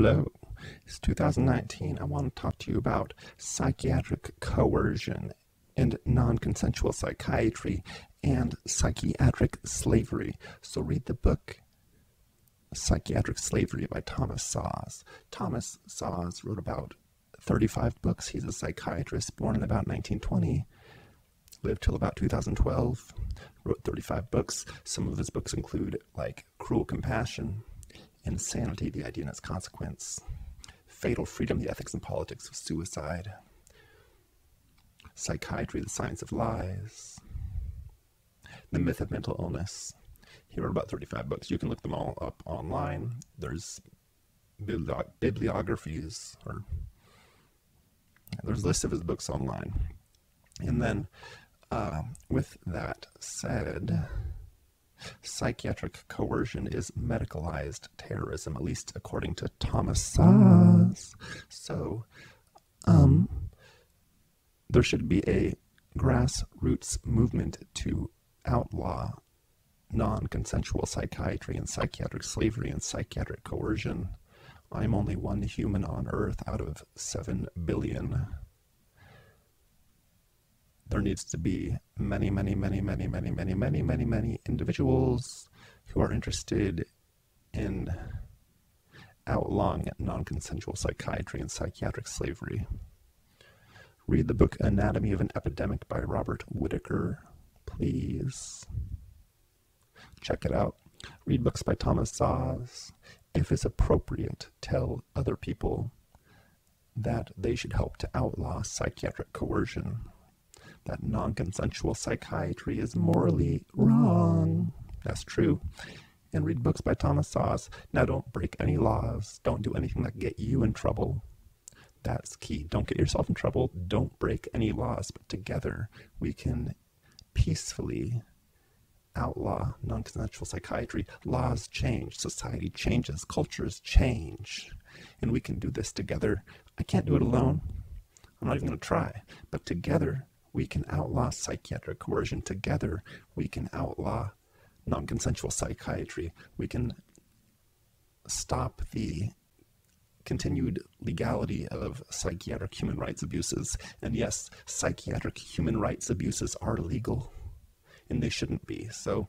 Hello, it's 2019. I want to talk to you about psychiatric coercion and non consensual psychiatry and psychiatric slavery. So, read the book Psychiatric Slavery by Thomas Szasz. Thomas Szasz wrote about 35 books. He's a psychiatrist born in about 1920, lived till about 2012, wrote 35 books. Some of his books include, like, Cruel Compassion, Insanity, The Idea and Its Consequence, Fatal Freedom, The Ethics and Politics of Suicide, Psychiatry, The Science of Lies, The Myth of Mental Illness. He wrote about 35 books. You can look them all up online. There's bibliographies or there's lists of his books online. And then, uh, with that said, psychiatric coercion is medicalized terrorism, at least according to Thomas Szasz. So, um, there should be a grassroots movement to outlaw non consensual psychiatry and psychiatric slavery and psychiatric coercion. I'm only one human on earth out of seven billion. There needs to be many, many, many, many, many, many, many, many, many individuals who are interested in outlawing non consensual psychiatry and psychiatric slavery. Read the book Anatomy of an Epidemic by Robert Whitaker, please. Check it out. Read books by Thomas Szasz. If it's appropriate, tell other people that they should help to outlaw psychiatric coercion. That non consensual psychiatry is morally wrong. That's true. And read books by Thomas Szasz. Now, don't break any laws. Don't do anything that get you in trouble. That's key. Don't get yourself in trouble. Don't break any laws. But together, we can peacefully outlaw non consensual psychiatry. Laws change, society changes, cultures change, and we can do this together. I can't do it alone. I'm not even going to try, but together we can outlaw psychiatric coercion. Together we can outlaw non consensual psychiatry. We can stop the continued legality of psychiatric human rights abuses. And yes, psychiatric human rights abuses are legal and they shouldn't be. So,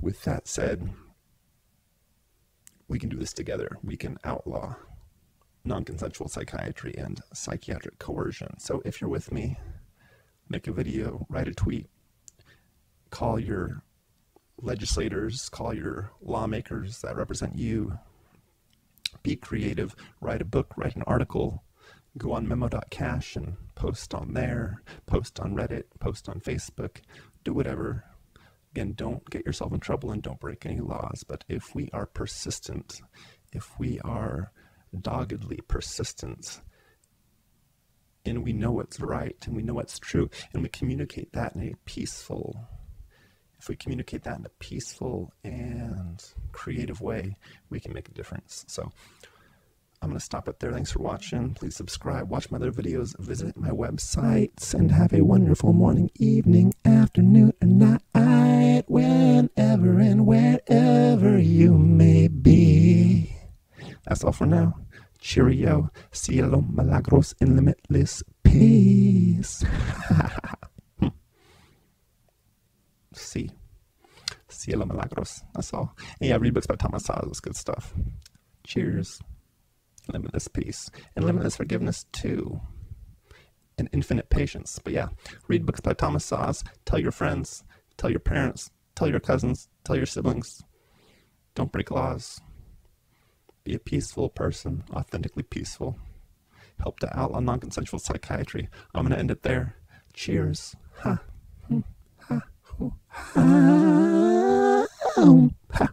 with that said, we can do this together. We can outlaw non consensual psychiatry and psychiatric coercion. So, if you're with me, make a video, write a tweet, call your legislators, call your lawmakers that represent you. Be creative, write a book, write an article, go on memo.cash and post on there, post on Reddit, post on Facebook, do whatever. Again, don't get yourself in trouble and don't break any laws. But if we are persistent, if we are doggedly persistent, and we know what's right and we know what's true, and we communicate that in a peaceful, if we communicate that in a peaceful and creative way, we can make a difference. So, I'm going to stop it there. Thanks for watching. Please subscribe, watch my other videos, visit my websites, and have a wonderful morning, evening, afternoon, and night, That's all for now. Cheerio, cielo, milagros, and limitless peace. See. Cielo Milagros. That's all. And yeah, read books by Thomas Szasz. It's good stuff. Cheers limitless peace, and limitless forgiveness too, and infinite patience. But yeah, read books by Thomas Szasz. Tell your friends, tell your parents, tell your cousins, tell your siblings. Don't break laws. Be a peaceful person, authentically peaceful. Help to outlaw non consensual psychiatry. I'm going to end it there. Cheers. Ha. Ha. Ha. Ha.